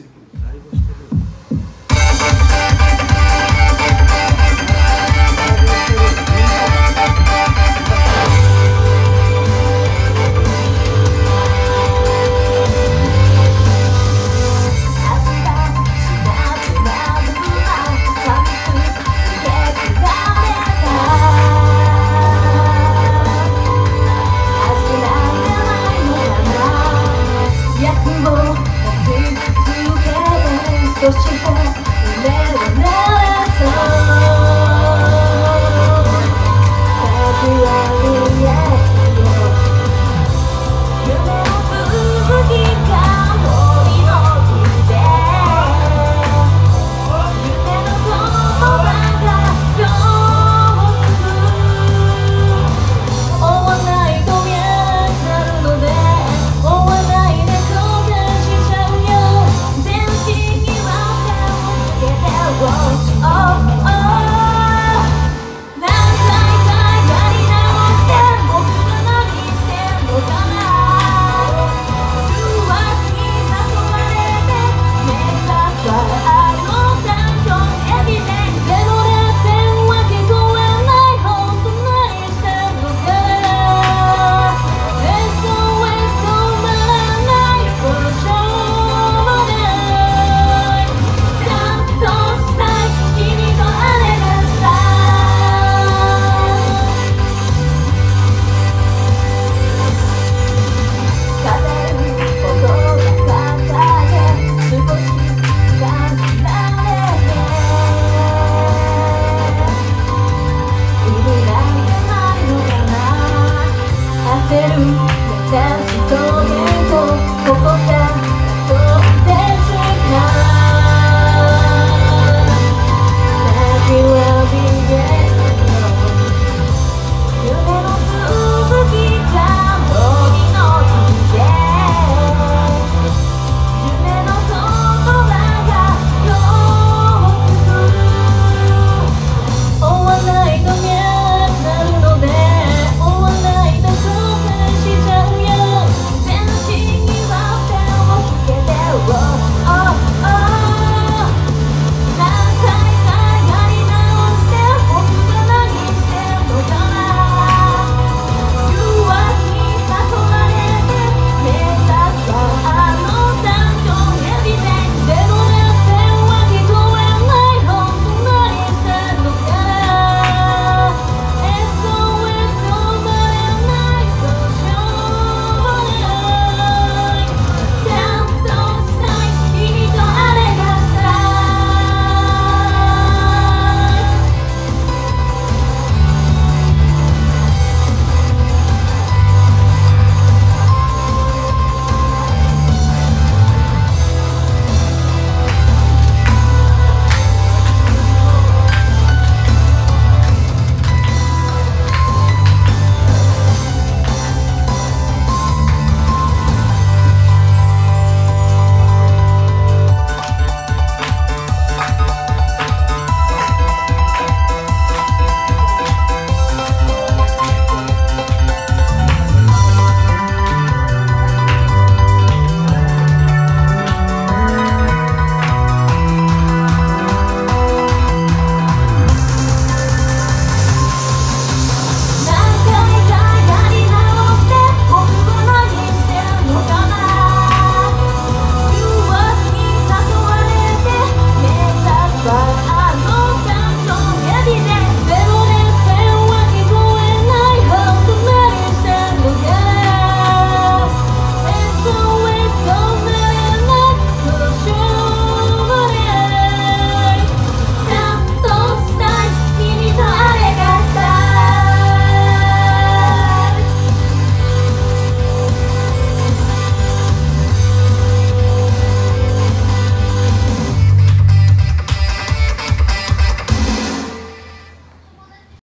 ライブしてる。して